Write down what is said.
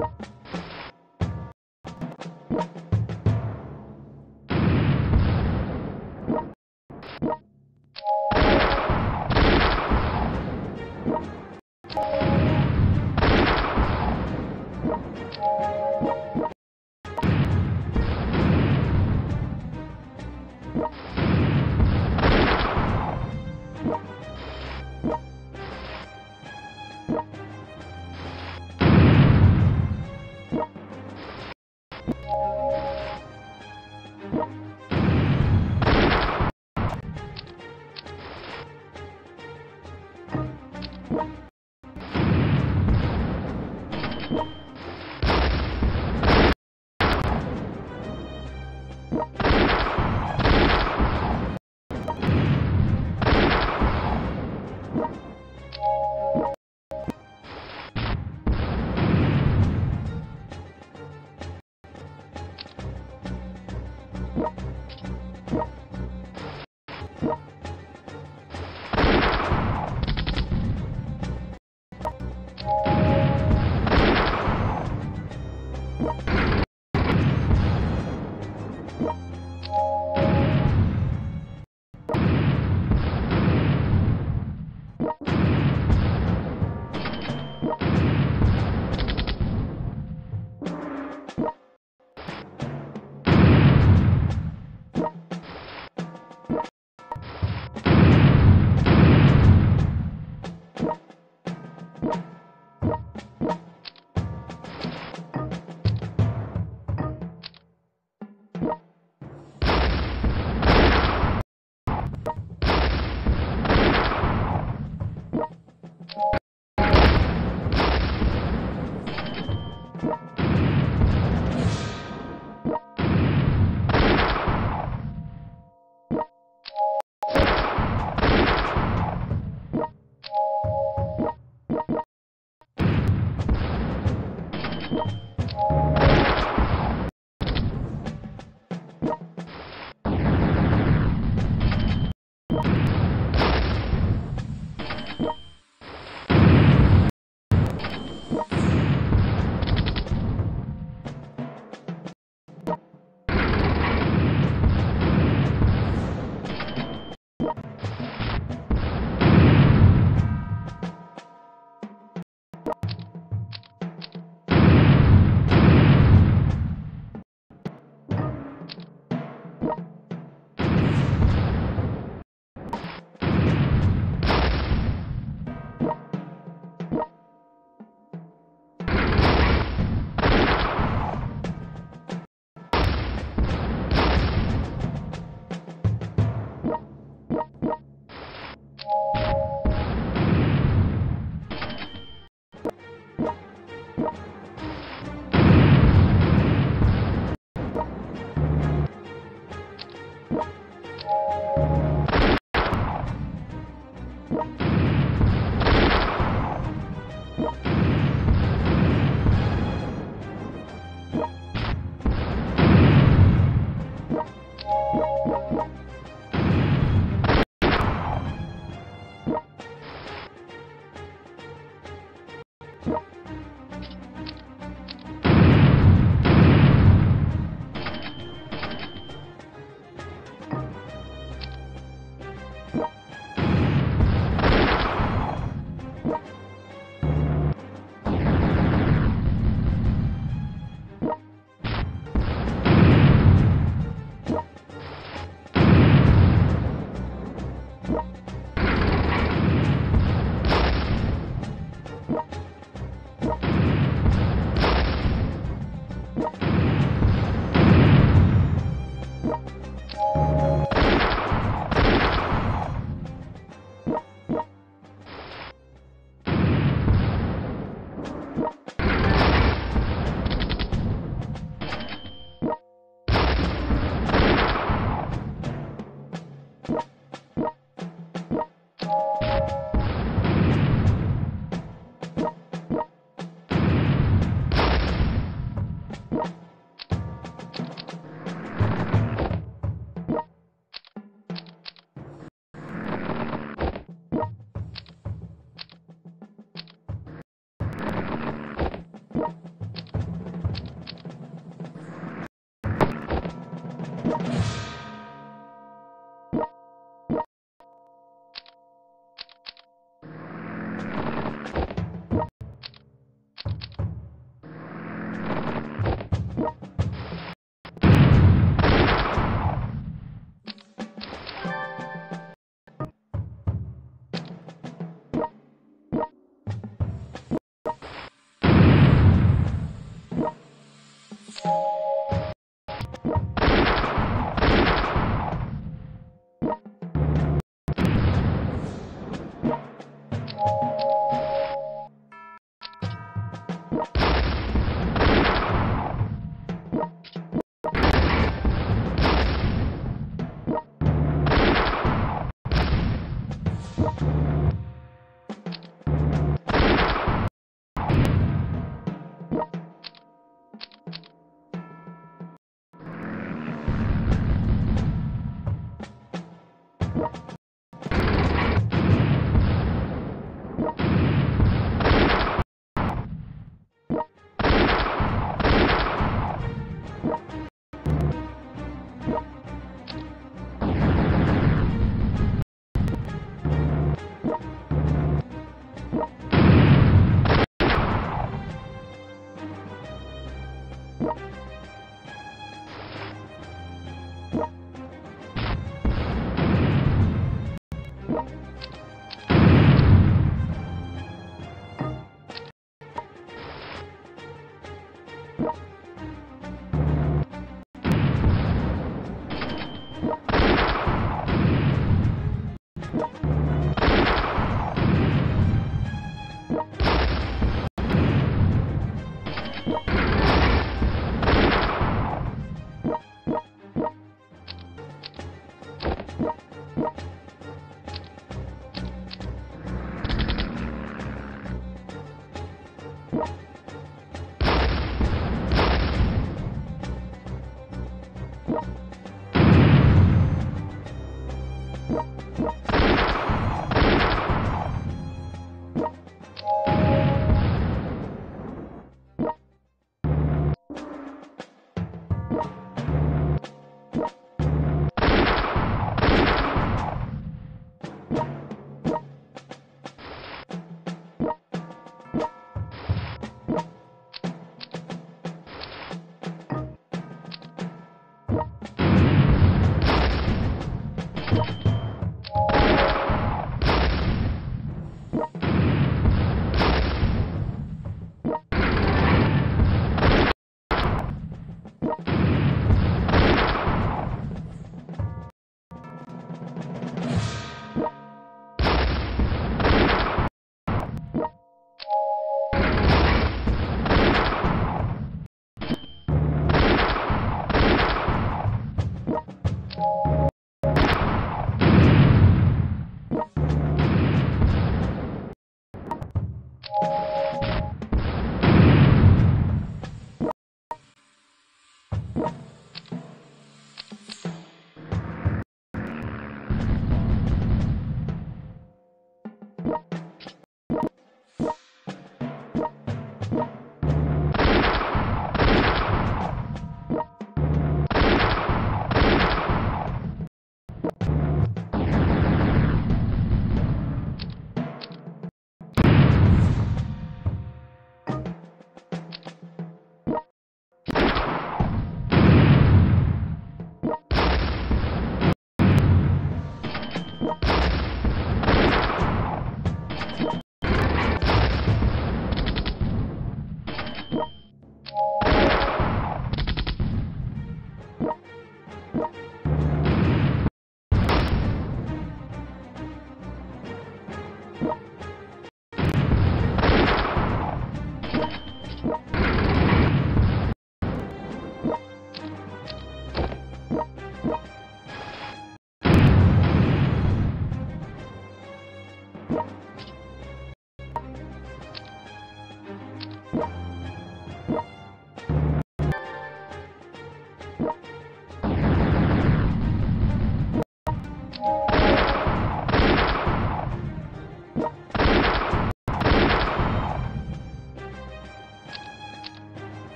you